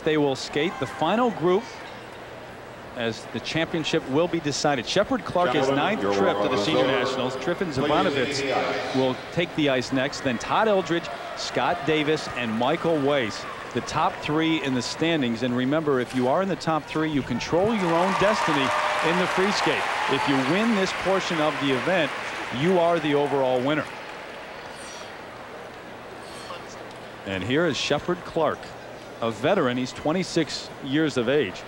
which they will skate the final group as the championship will be decided. Shepherd Clark is ninth trip to the Senior Nationals. Trifun Zivanovic will take the ice next. Then Todd Eldredge, Scott Davis, and Michael Weiss. The top three in the standings. And remember, if you are in the top three, you control your own destiny in the free skate. If you win this portion of the event, you are the overall winner. And here is Shepherd Clark, a veteran. He's 26 years of age.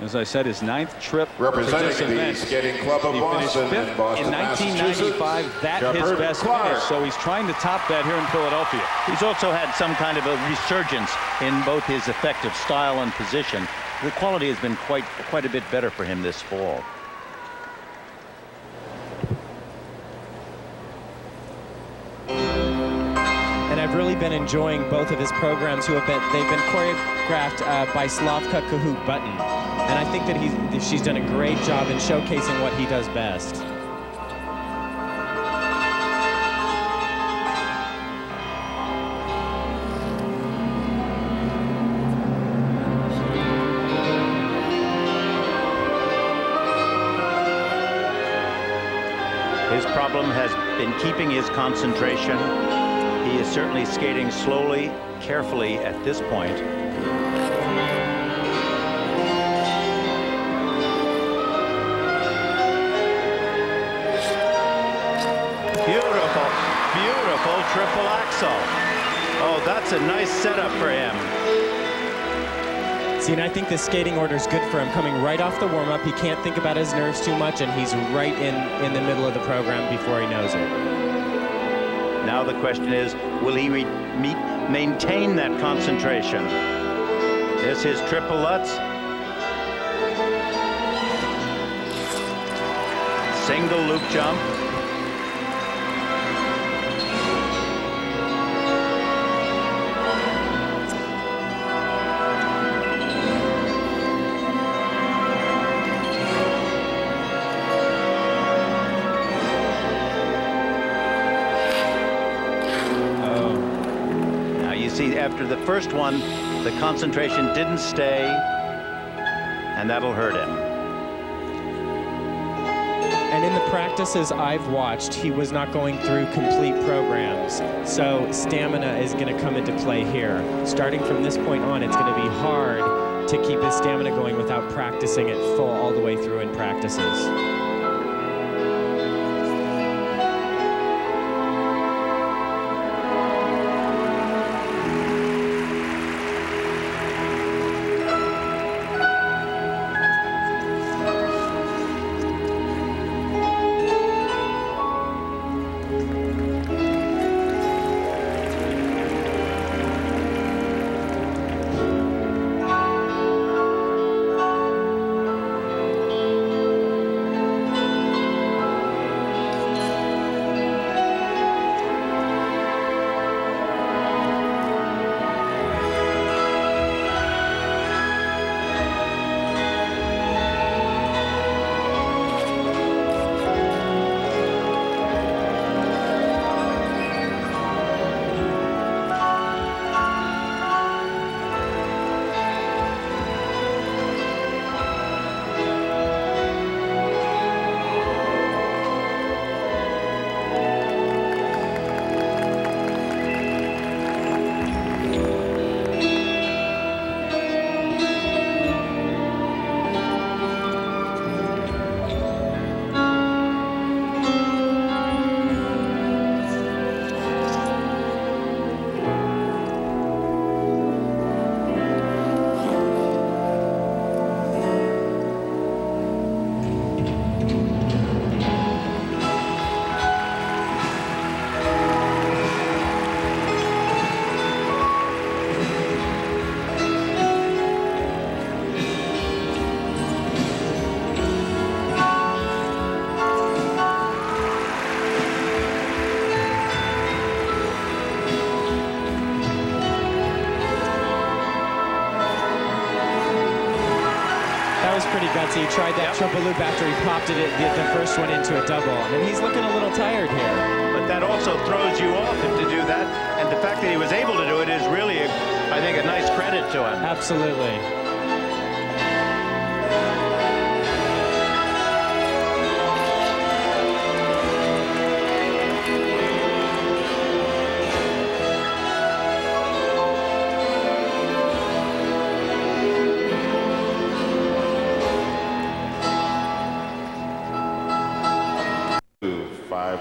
As I said, his ninth trip Representing to this the Skating Club of he Boston finished in Boston, in 1995. That his Shepherd best Clark. finish. So he's trying to top that here in Philadelphia. He's also had some kind of a resurgence in both his effective style and position. The quality has been quite quite a bit better for him this fall. I've really been enjoying both of his programs who have been, they've been choreographed uh, by Slavka Kohout Button. And I think that he's, she's done a great job in showcasing what he does best. His problem has been keeping his concentration. He is certainly skating slowly, carefully at this point. Beautiful, beautiful triple axel. Oh, that's a nice setup for him. See, and I think this skating order is good for him. Coming right off the warm-up, he can't think about his nerves too much, and he's right in, in the middle of the program before he knows it. Now the question is, will he meet, maintain that concentration? This is triple Lutz. Single loop jump. See after the first one, the concentration didn't stay, and that'll hurt him. And in the practices I've watched, he was not going through complete programs. So stamina is going to come into play here. Starting from this point on, it's going to be hard to keep his stamina going without practicing it full all the way through in practices. Pretty gutsy. He tried that triple loop after he popped it, the, the first one into a double. And he's looking a little tired here. But that also throws you off to do that. And the fact that he was able to do it is really, I think, a nice credit to him. Absolutely.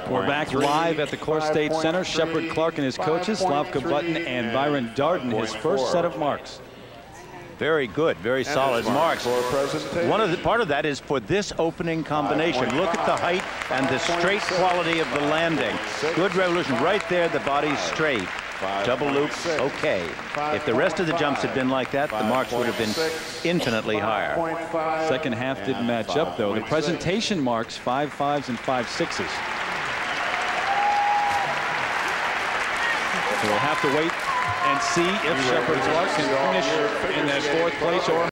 We're back live at the Core State Center. Shepherd Clark and his coaches, Slavka Button and Byron Darden, his first set of marks. Very good, very solid marks. One of the part of that is for this opening combination. Look at the height and the straight quality of the landing. Good revolution right there. The body's straight. Double loop, okay. If the rest of the jumps had been like that, the marks would have been infinitely higher. Second half didn't match up, though. The presentation marks, five fives and five sixes. We'll have to wait and see if Shepherd Clark can finish in that fourth place or